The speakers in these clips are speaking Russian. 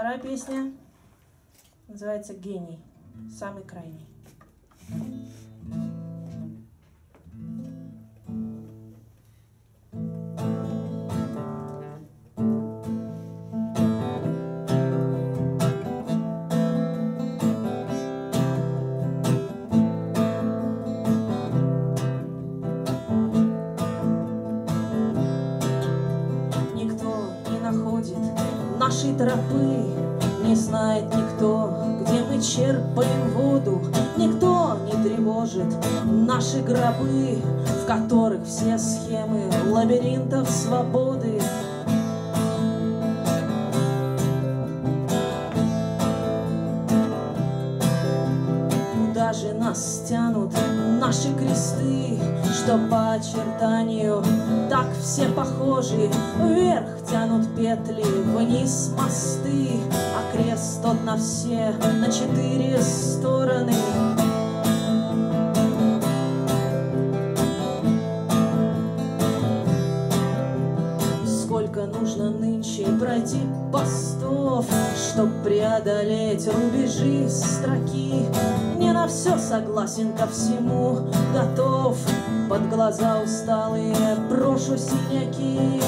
Вторая песня называется «Гений», самый крайний. Никто не находит нашей тропы, Не знает никто, где мы черпаем воду, Никто не тревожит наши гробы, В которых все схемы лабиринтов свободы. Куда нас тянут наши кресты, Что по очертанию так все похожи? Вверх тянут петли, вниз мосты, А крест тот на все, на четыре стороны. Преодолеть рубежи строки. Не на все согласен, ко всему готов. Под глаза усталые брошу синяки.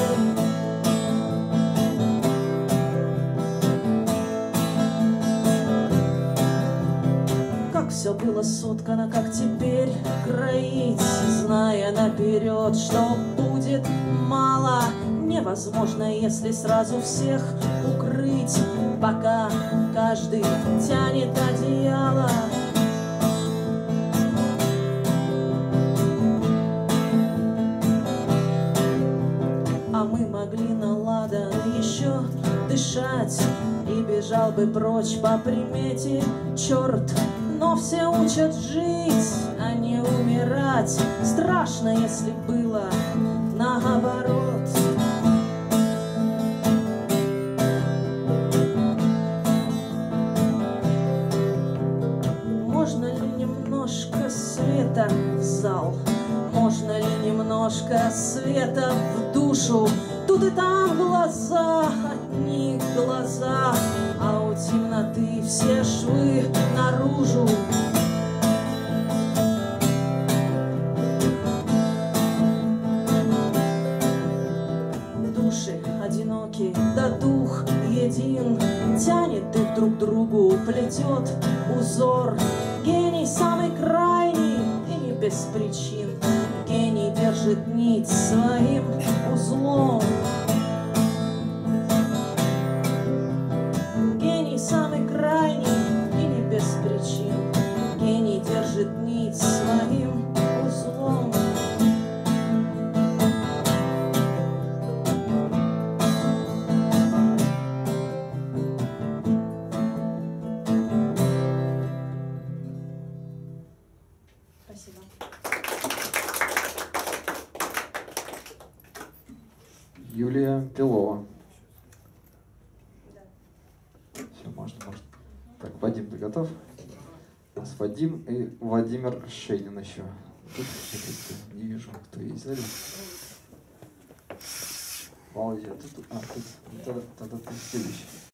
Как все было соткано, как теперь кроить, Зная наперед, что будет мало, Невозможно, если сразу всех укрыть, Пока каждый тянет одеяло. А мы могли наладан еще дышать И бежал бы прочь по примете. Черт Но все учат жить, а не умирать. Страшно, если было наоборот света в зал? Можно ли немножко света в душу? Тут и там глаза, одни глаза, А у темноты все швы наружу. Души одиноки, да дух един Тянет их друг другу, плетет узор без причин. Гений держит нить своим Юлия Белова. Все, можно, можно. Так, Вадим, ты готов? У нас Вадим и Владимир Шейнин еще. Не вижу, кто есть сзади. Володя, тут? А, тут. Тогда ты следующий.